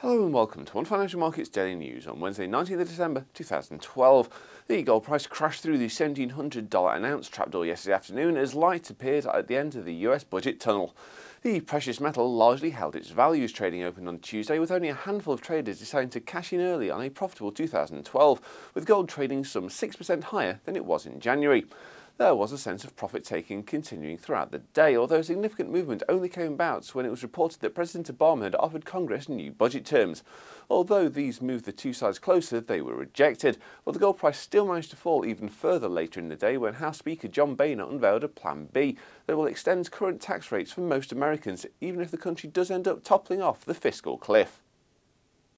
Hello and welcome to One Financial Markets Daily News on Wednesday, 19th of December 2012. The gold price crashed through the $1,700 an ounce trapdoor yesterday afternoon as light appeared at the end of the US budget tunnel. The precious metal largely held its values trading open on Tuesday with only a handful of traders deciding to cash in early on a profitable 2012, with gold trading some 6% higher than it was in January there was a sense of profit taking continuing throughout the day, although significant movement only came about when it was reported that President Obama had offered Congress new budget terms. Although these moved the two sides closer, they were rejected, while the gold price still managed to fall even further later in the day when House Speaker John Boehner unveiled a Plan B that will extend current tax rates for most Americans, even if the country does end up toppling off the fiscal cliff.